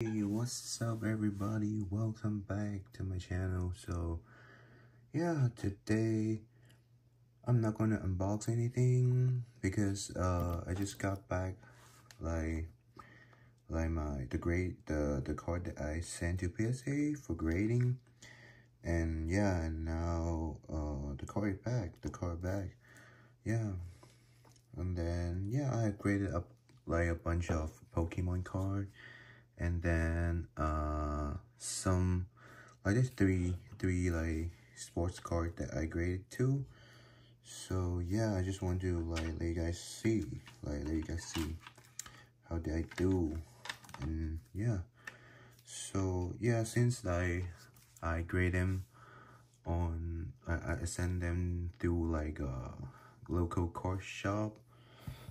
Hey, what's up everybody? Welcome back to my channel. So, yeah, today I'm not gonna unbox anything because uh I just got back like like my the grade the the card that I sent to PSA for grading and yeah and now uh the card back the card back yeah and then yeah I graded up like a bunch of Pokemon card and then uh some like there's three three like sports card that I graded too so yeah I just want to like let you guys see like let you guys see how did I do. And yeah. So yeah since I I grade them on I, I send them through like a local card shop.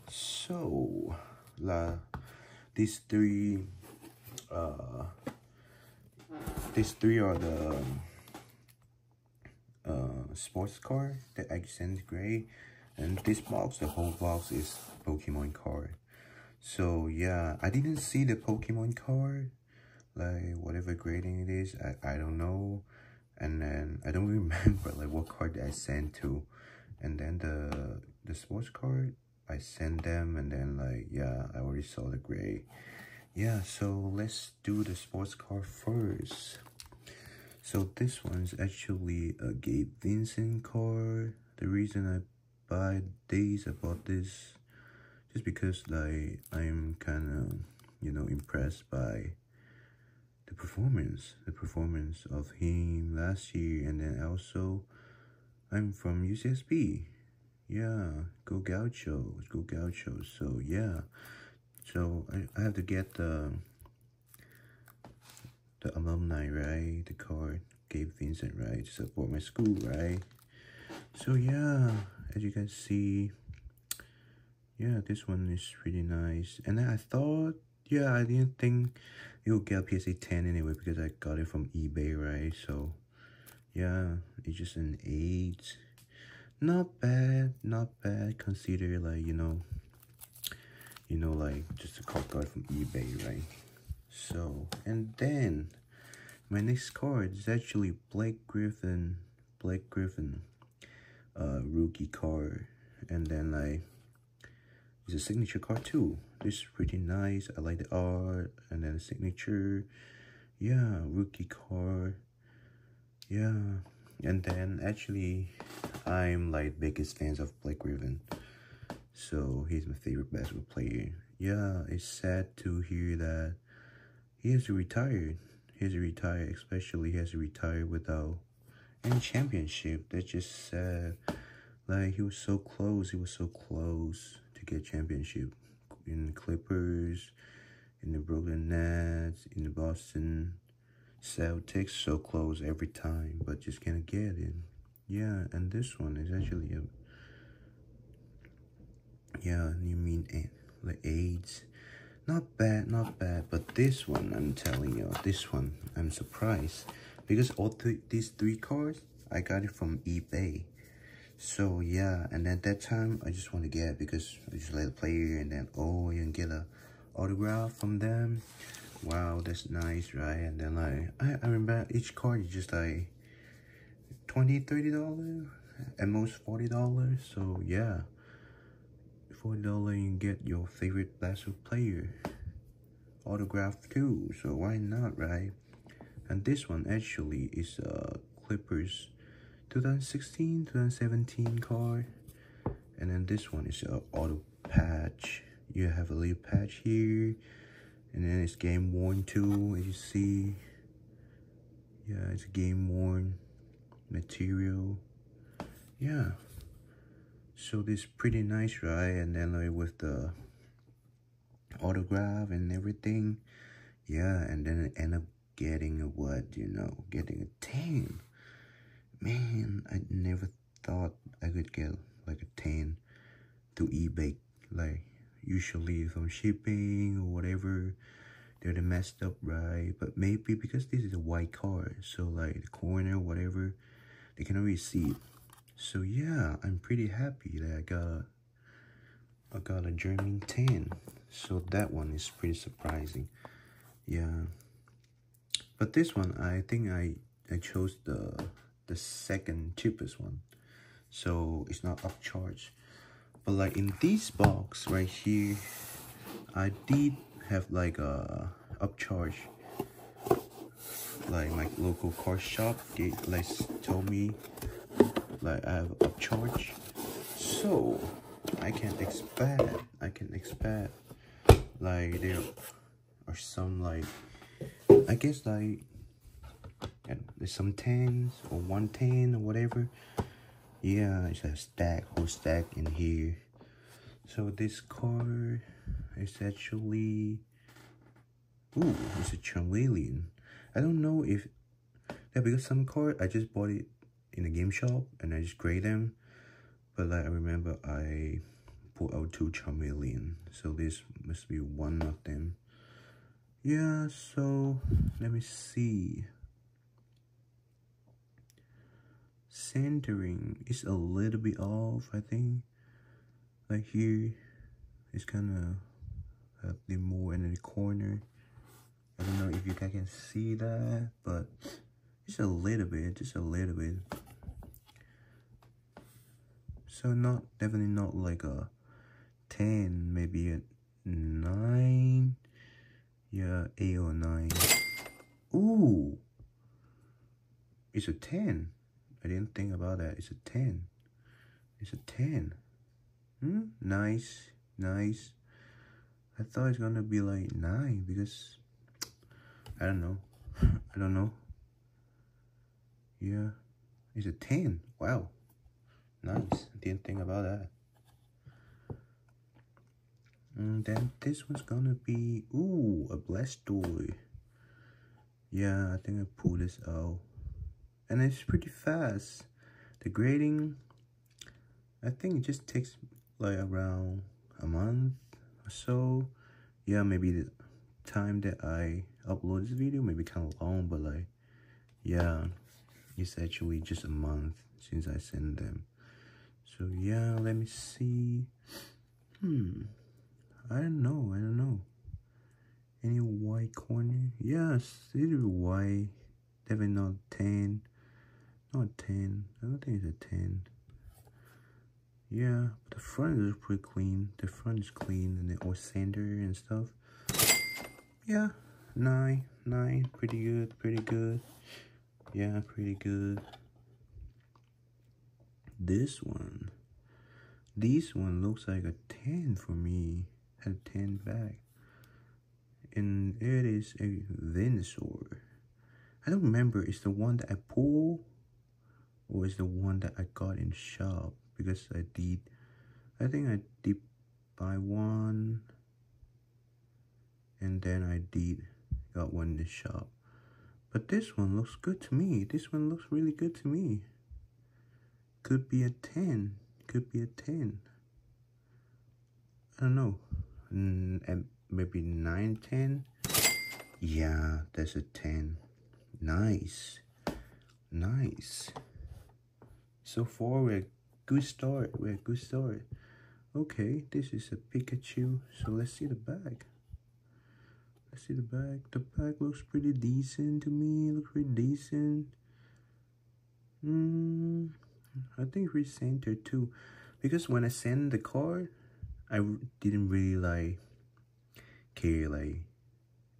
So la these three uh, these three are the uh, sports card the accent gray and this box the whole box is pokemon card. So yeah i didn't see the pokemon card like whatever grading it is i, I don't know. And then i don't remember like what card i sent to. And then the the sports card i sent them and then like yeah i already saw the gray yeah so let's do the sports car first. So this one's actually a gabe vincent car. The reason i buy these i bought this just because like i'm kind of you know impressed by the performance the performance of him last year and then also i'm from ucsb yeah go gauchos go gauchos so yeah so I, I have to get the the alumni right? The card Gabe Vincent right to support my school right? So yeah as you guys see yeah this one is pretty nice. And I thought yeah I didn't think it would get a PSA 10 anyway because I got it from eBay right? So yeah it's just an 8 not bad not bad consider like you know you know like just a card card from ebay right? So and then my next card is actually blake griffin blake griffin uh rookie card. And then like it's a signature card too. This is pretty nice. I like the art and then the signature. Yeah rookie card. Yeah. And then actually i'm like biggest fans of blake griffin so he's my favorite basketball player. Yeah, it's sad to hear that he has to retire. He has to retire, especially he has to retire without any championship. That's just sad. Like he was so close. He was so close to get championship in the Clippers, in the Brooklyn Nets, in the Boston Celtics. So close every time, but just can't get it. Yeah, and this one is actually a yeah, you mean the AIDS. Not bad, not bad. But this one, I'm telling you, this one, I'm surprised. Because all th these three cards, I got it from eBay. So yeah, and at that time, I just want to get because I just let it play and then, oh, you can get a autograph from them. Wow, that's nice, right? And then like, I, I remember each card is just like 20 $30 at most $40. So yeah for dollar you get your favorite basketball player autograph too so why not right? And this one actually is a clippers 2016 2017 card. And then this one is a auto patch. You have a little patch here. And then it's game worn too as you see. Yeah it's game worn material. Yeah so this pretty nice right? And then like with the autograph and everything. Yeah and then I end up getting a what you know getting a 10 man i never thought i could get like a 10 to ebay. Like usually from shipping or whatever they're the messed up right? But maybe because this is a white car so like the corner whatever they can already see it so yeah, I'm pretty happy that I got a, I got a German 10. So that one is pretty surprising. Yeah. But this one, I think I, I chose the, the second cheapest one. So it's not upcharge. But like in this box right here, I did have like a upcharge. Like my local car shop, they like told me like uh, I have upcharge. So I can expect, I can expect like there are some like, I guess like, there's some 10s or 110 or whatever. Yeah, it's a stack, whole stack in here. So this card is actually, ooh, it's a Charmeleon. I don't know if, yeah, because some card, I just bought it in the game shop and I just grade them. But like I remember I pulled out two Charmeleon. So this must be one of them. Yeah, so let me see. Centering is a little bit off, I think. Like here, it's kind of a bit more in the corner. I don't know if you guys can see that, but just a little bit, just a little bit. So not, definitely not like a 10, maybe a 9. Yeah, 8 or 9. Ooh! It's a 10. I didn't think about that. It's a 10. It's a 10. Hmm? Nice. Nice. I thought it's gonna be like 9 because... I don't know. I don't know. Yeah. It's a 10. Wow. Nice. Didn't think about that. And then this one's gonna be, ooh, a blessed Blastoise. Yeah, I think I pulled this out. And it's pretty fast. The grading, I think it just takes like around a month or so. Yeah, maybe the time that I upload this video may be kind of long, but like, yeah, it's actually just a month since I sent them. So yeah, let me see. Hmm. I don't know. I don't know. Any white corner? Yes, it is white. Definitely not 10. Not 10. I don't think it's a 10. Yeah, but the front is pretty clean. The front is clean and the all sander and stuff. Yeah, 9. 9. Pretty good. Pretty good. Yeah, pretty good this one. This one looks like a 10 for me. A 10 back. And it is a Venusaur. I don't remember it's the one that I pull or is the one that I got in shop? Because I did I think I did buy one and then I did got one in the shop. But this one looks good to me. This one looks really good to me could be a 10. Could be a 10. I don't know. Mm, maybe 9, 10. Yeah, that's a 10. Nice. Nice. So far, we're good start. We're a good start. Okay, this is a Pikachu. So let's see the bag. Let's see the bag. The bag looks pretty decent to me. Looks pretty decent. Hmm. I think recenter too. Because when I send the card I didn't really like care like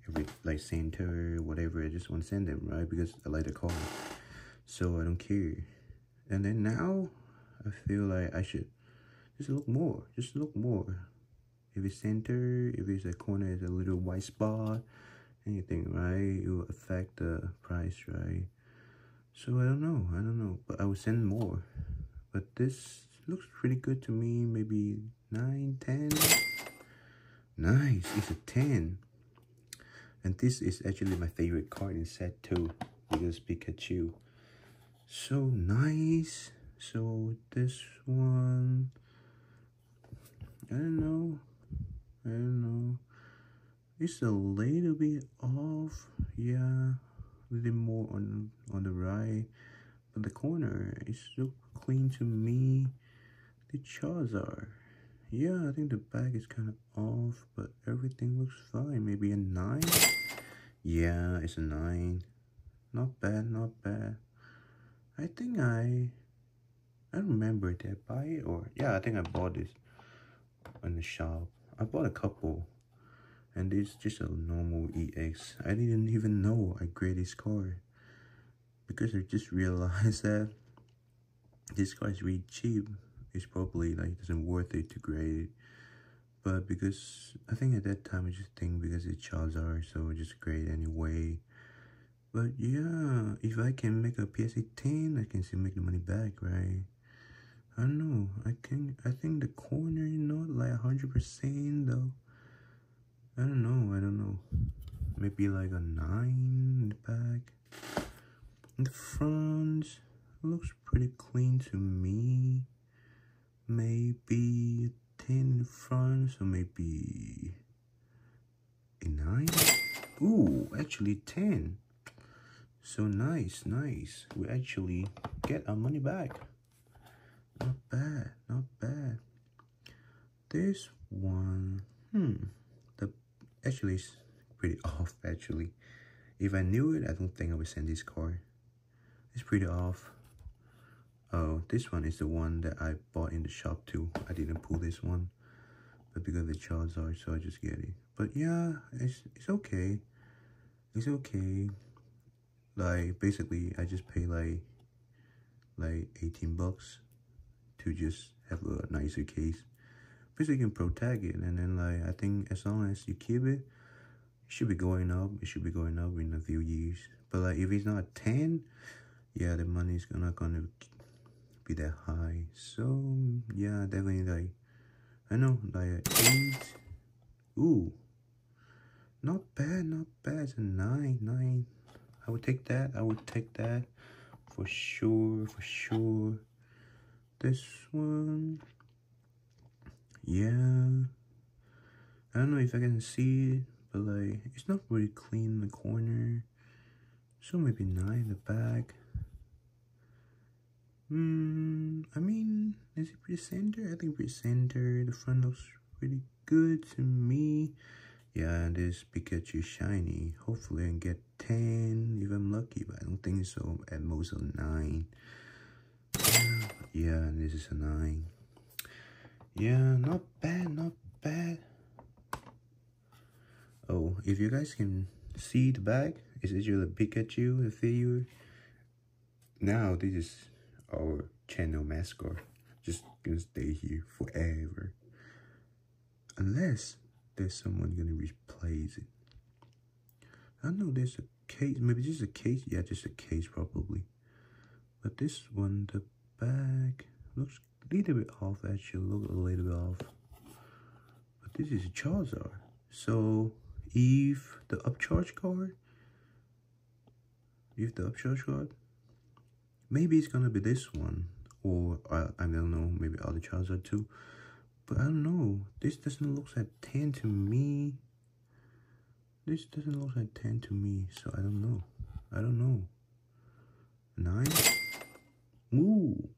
every like center whatever. I just want to send them right? Because I like the card. So I don't care. And then now I feel like I should just look more. Just look more. If it's center if it's a corner is a little white spot anything right? It will affect the price right so I don't know, I don't know, but I will send more. But this looks pretty good to me, maybe 9, 10. Nice, it's a 10. And this is actually my favorite card in set 2, because Pikachu. So nice. So this one, I don't know, I don't know. It's a little bit off, yeah a little more on on the right but the corner is so clean to me the Charizard yeah I think the back is kind of off but everything looks fine maybe a 9 Yeah, it's a 9. Not bad, not bad. I think I... I remember did I buy it or... Yeah, I think I bought this in the shop. I bought a couple. And it's just a normal EX. I didn't even know I graded this car. Because I just realized that this car is really cheap. It's probably like it doesn't worth it to grade it. But because I think at that time I just think because it's Charizard, so I just grade anyway. But yeah, if I can make a PSA 10, I can still make the money back, right? I don't know. I can. I think the corner is not like hundred percent though. I don't know. I don't know. Maybe like a nine in the back. In the front looks pretty clean to me. Maybe a ten in the front, so maybe a nine. Ooh, actually ten. So nice, nice. We actually get our money back. Not bad, not bad. This one, hmm, actually it's pretty off actually. If I knew it, I don't think I would send this card. It's pretty off. Oh, this one is the one that I bought in the shop too. I didn't pull this one, but because the Charizard, so I just get it. But yeah, it's it's okay. It's okay. Like basically, I just pay like like 18 bucks to just have a nicer case. You can protect it and then like I think as long as you keep it, it should be going up. It should be going up in a few years. But like if it's not 10, yeah, the money's not gonna be that high. So yeah, definitely like I know like eight. Ooh. Not bad, not bad. It's a nine, nine. I would take that. I would take that for sure, for sure this one yeah I don't know if I can see it but like it's not really clean in the corner so maybe nine in the back Hmm, I mean, is it pretty center? I think pretty center. The front looks pretty good to me. Yeah, this Pikachu shiny. Hopefully I can get 10 if I'm lucky, but I don't think so. At most a 9. Yeah, this is a 9. Yeah, not bad, not bad. Oh, if you guys can see the is this your Pikachu, the figure? Now, this is our channel mascot. Just gonna stay here forever. Unless there's someone gonna replace it. I know there's a case, maybe just a case. Yeah, just a case probably. But this one, the back looks little bit off. Actually look a little bit off. But this is a Charizard. So if the upcharge card? If the upcharge card? Maybe it's gonna be this one or I, I don't know maybe other Charizard too. But I don't know. This doesn't look like 10 to me. This doesn't look like 10 to me so I don't know. I don't know. 9 Ooh,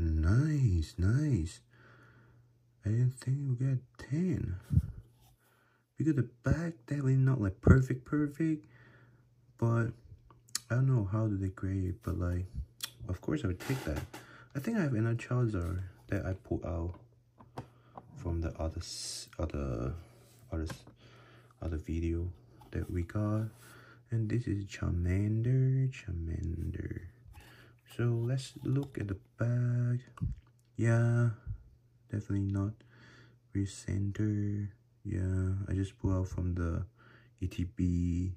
nice, nice. I didn't think we got 10. Because the back, definitely not like perfect, perfect. But I don't know how do they grade it, but like, of course I would take that. I think I have another Charizard that I pulled out from the other, other, other, other video that we got. And this is Charmander, Charmander. So let's look at the back. Yeah, definitely not recenter. Yeah, I just pulled out from the ETB.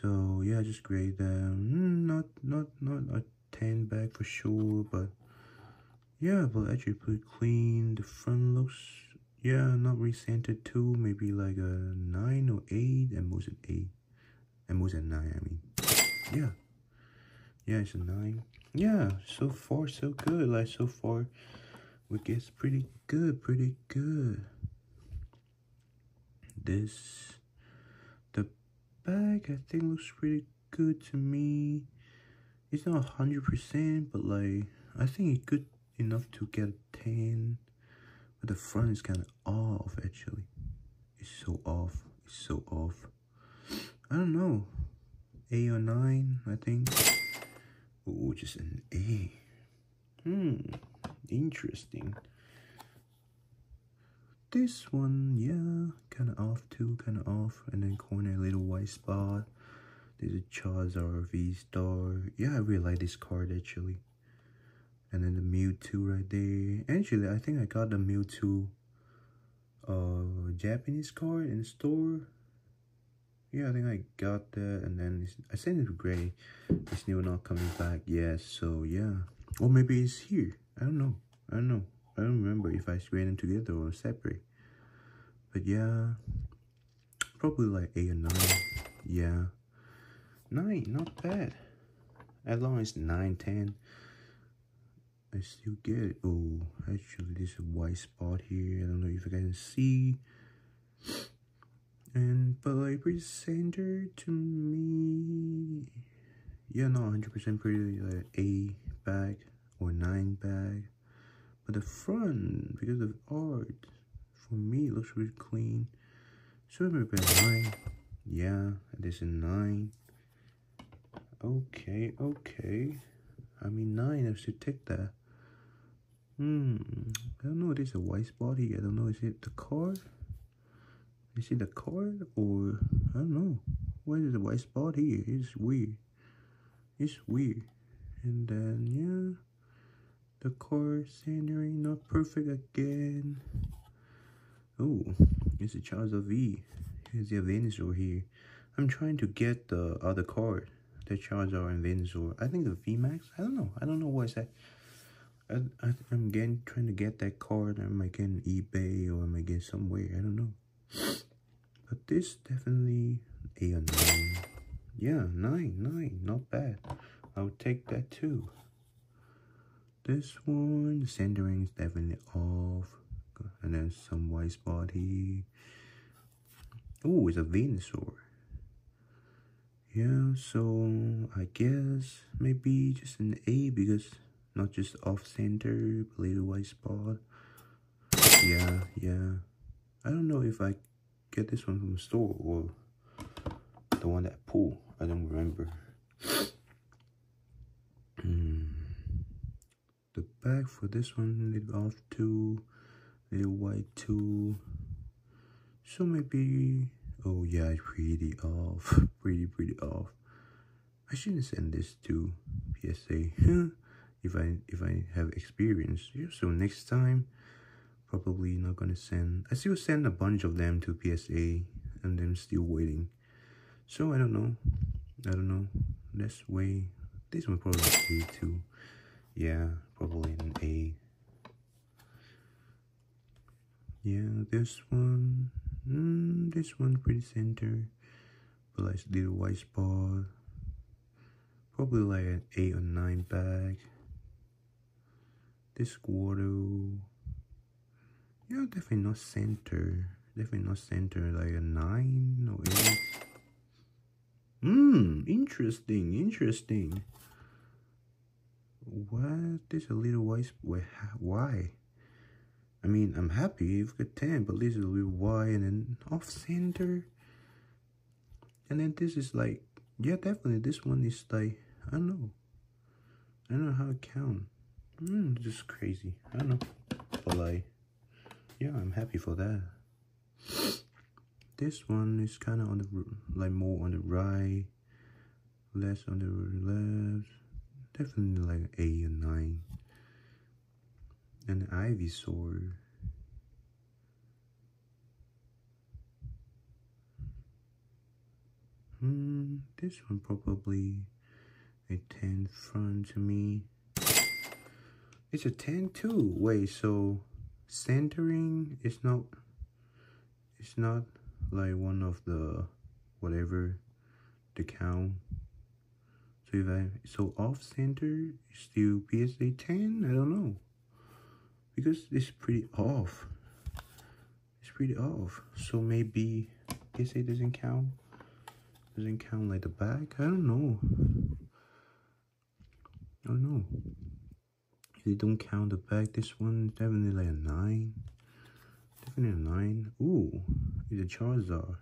So yeah, just grade them. Mm, not not not a 10 back for sure, but yeah, but actually pretty clean. The front looks yeah, not recentered too. Maybe like a nine or eight, and most at eight, and most at nine. I mean, yeah yeah it's a nine yeah so far so good. Like so far we guess pretty good pretty good. This the bag i think looks pretty good to me. It's not 100 percent but like i think it's good enough to get a 10 but the front is kind of off actually. It's so off. It's so off. I don't know. 8 or 9, I think. Oh, just an A. Hmm, interesting. This one, yeah, kind of off too, kind of off. And then corner, little white spot. There's a Charizard V-Star. Yeah, I really like this card, actually. And then the Mewtwo right there. Actually, I think I got the Mewtwo uh, Japanese card in the store. Yeah, I think I got that. And then I sent it to Gray. It's still not coming back yet. So, yeah. Or maybe it's here. I don't know. I don't know. I don't remember if I screened them together or separate. But yeah, probably like 8 or 9. Yeah. 9, not bad. As long as 9, 10. I still get it. Oh, actually, there's a white spot here. I don't know if you can see. And, like, pretty to me. Yeah, not 100% pretty, like, A bag or 9 bag. But the front, because of art, for me, looks really clean. So maybe a 9. Yeah, this is 9. Okay, okay. I mean, 9, I should take that. Hmm, I don't know, there's a white spot here. I don't know, is it the card? Is it the card or, I don't know. Why is the white spot here? It's weird. It's weird. And then, yeah, the core centering not perfect again. Oh, it's a Charizard V. Here's the Venusaur here. I'm trying to get the other card, the Charizard and Venusaur. I think the VMAX. I don't know. I don't know what is that. I, I, am getting trying to get that card. I might get eBay or I might get somewhere. I don't know. But this definitely a nine. Yeah, nine, nine. Not bad. I would take that too. This one, the centering is definitely off. And then some white spot here. Oh, it's a Venusaur. Yeah, so I guess maybe just an A because not just off center, but little white spot. Yeah, yeah. I don't know if I get this one from the store or the one that pull. I don't remember. Hmm. The back for this one, little off too, little white too. So maybe, oh yeah, pretty off, pretty, pretty off. I shouldn't send this to PSA. if I if I have experience. So next time, probably not gonna send. I still send a bunch of them to PSA, and I'm still waiting. So I don't know. I don't know. Let's wait. This one probably A too. Yeah, probably an A. Yeah, this one. Mm, this one pretty center, but like little white spot. Probably like an eight or nine bag this Squirtle. Yeah, definitely not center. Definitely not center, like a 9 or 8. Hmm, interesting, interesting. What? There's a little white. Why? I mean, I'm happy you've got 10, but this is a little Y and then off center. And then this is like, yeah, definitely this one is like, I don't know. I don't know how to count. Mm, just crazy. I don't know. But like, yeah, I'm happy for that. This one is kind of on the, like more on the right, less on the left. Definitely like 8 or 9. And the Ivysaur. Hmm, this one probably a 10 front to me. It's a 10 too. Wait, so centering is not it's not like one of the whatever the count. So if I so off center is still PSA 10? I don't know. Because it's pretty off. It's pretty off. So maybe PSA doesn't count. Doesn't count like the back. I don't know. I don't know they don't count the back. This one definitely like a 9. Definitely a 9. Ooh, it's a Charizard.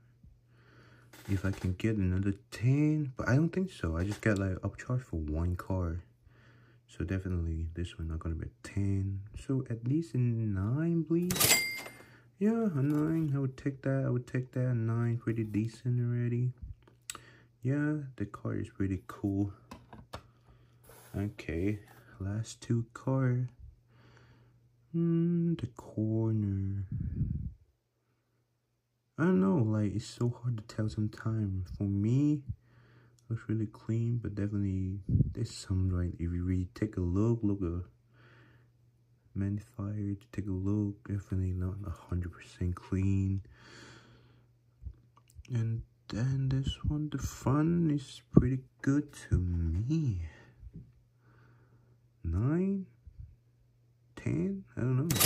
if I can get another 10, but I don't think so. I just got like upcharge for one card. So definitely this one not gonna be a 10. So at least a 9, please. Yeah, a 9. I would take that. I would take that. A 9. Pretty decent already. Yeah, the card is pretty cool. Okay, last two card. Hmm, the corner. I don't know, like it's so hard to tell sometimes. For me, looks really clean, but definitely there's some right? if you really take a look, look a magnifier to take a look, definitely not a hundred percent clean. And then this one, the fun is pretty good to me. Nine, ten, I don't know.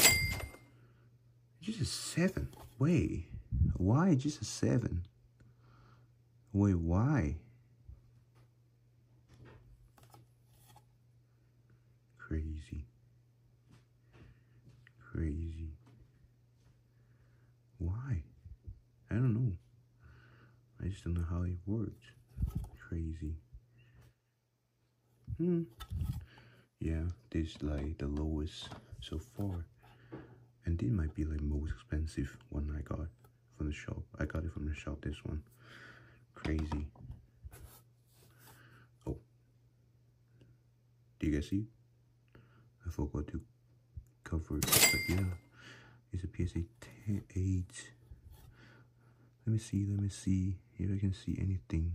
Just a seven. Wait. Why just a 7? Wait, why? Crazy. Crazy. Why? I don't know. I just don't know how it works. Crazy. Hmm. Yeah, this like the lowest so far. And this might be like most expensive one I got from the shop. I got it from the shop, this one. Crazy. Oh. Do you guys see? I forgot to cover it, but yeah. It's a PSA 10, 8. Let me see, let me see if I can see anything.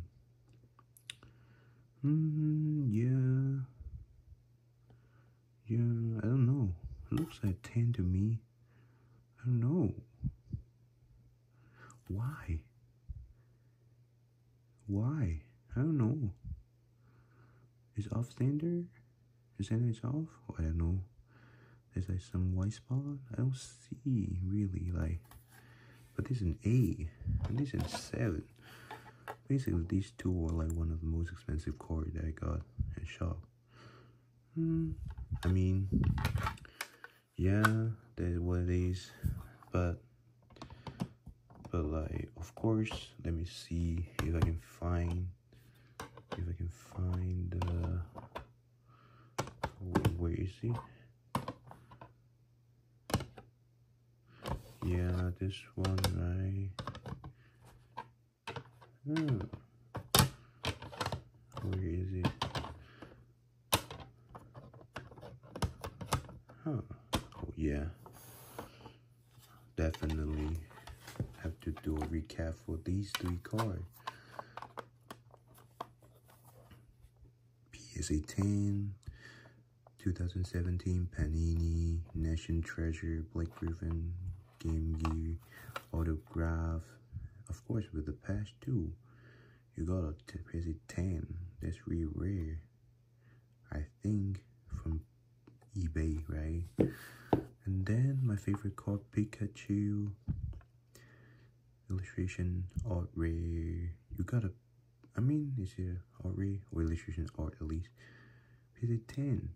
Hmm, yeah. Yeah, I don't know. It looks like 10 to me. I don't know. Why? Why? I don't know. Is off standard? Is that it's off? Oh, I don't know. There's like some white spot. I don't see really like. But this is an A, and this is a seven. Basically, these two are like one of the most expensive cards that I got at shop. Hmm. I mean, yeah, that's what it is. But but like of course let me see if i can find if i can find uh where is he yeah this one right hmm. where is it huh oh yeah definitely have to do a recap for these three cards. PSA 10, 2017 Panini, Nation Treasure, Blake Griffin, Game Gear, Autograph. Of course, with the patch too. You got a PSA 10. That's really rare. I think from eBay, right? And then my favorite card, Pikachu illustration art rare. You gotta i mean is it art rare or illustration art at least? PSA 10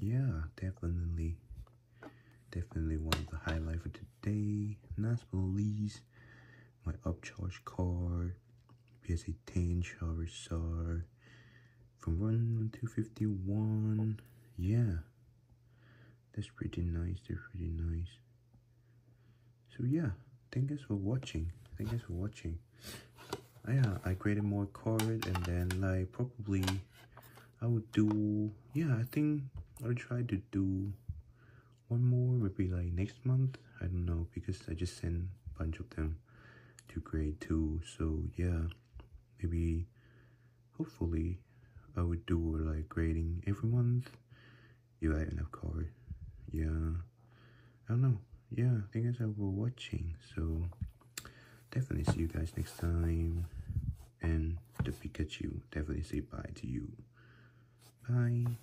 yeah definitely. Definitely one of the highlight for today. Last but least my upcharge card. PSA 10 Charizard from 1 to 51 yeah. That's pretty nice that's pretty nice. So yeah thank you guys for watching thank you for watching. Oh, yeah i created more card and then like probably i would do yeah i think i'll try to do one more maybe like next month. I don't know because i just sent a bunch of them to grade two so yeah maybe hopefully i would do like grading every month. If i have enough card yeah. I don't know. Yeah thank you for watching. So Definitely see you guys next time. And the Pikachu definitely say bye to you. Bye.